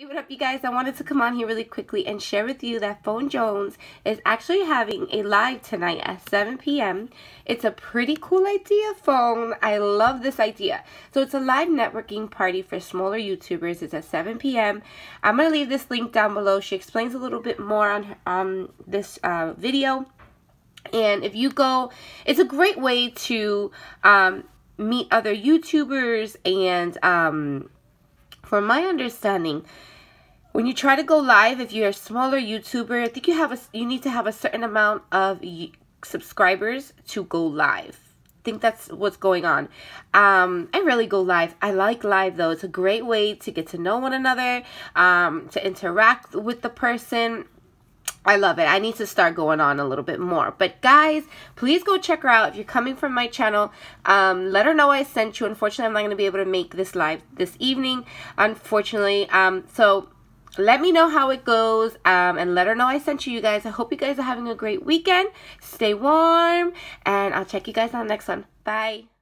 Hey, what up, you guys? I wanted to come on here really quickly and share with you that Phone Jones is actually having a live tonight at 7 p.m. It's a pretty cool idea, Phone. I love this idea. So it's a live networking party for smaller YouTubers. It's at 7 p.m. I'm going to leave this link down below. She explains a little bit more on, on this uh, video. And if you go, it's a great way to um, meet other YouTubers and um, from my understanding, when you try to go live, if you're a smaller YouTuber, I think you have a you need to have a certain amount of subscribers to go live. I think that's what's going on. Um, I really go live. I like live though. It's a great way to get to know one another, um, to interact with the person. I love it. I need to start going on a little bit more. But guys, please go check her out. If you're coming from my channel, um, let her know I sent you. Unfortunately, I'm not going to be able to make this live this evening. Unfortunately. Um, so let me know how it goes um, and let her know I sent you, you guys. I hope you guys are having a great weekend. Stay warm. And I'll check you guys on the next one. Bye.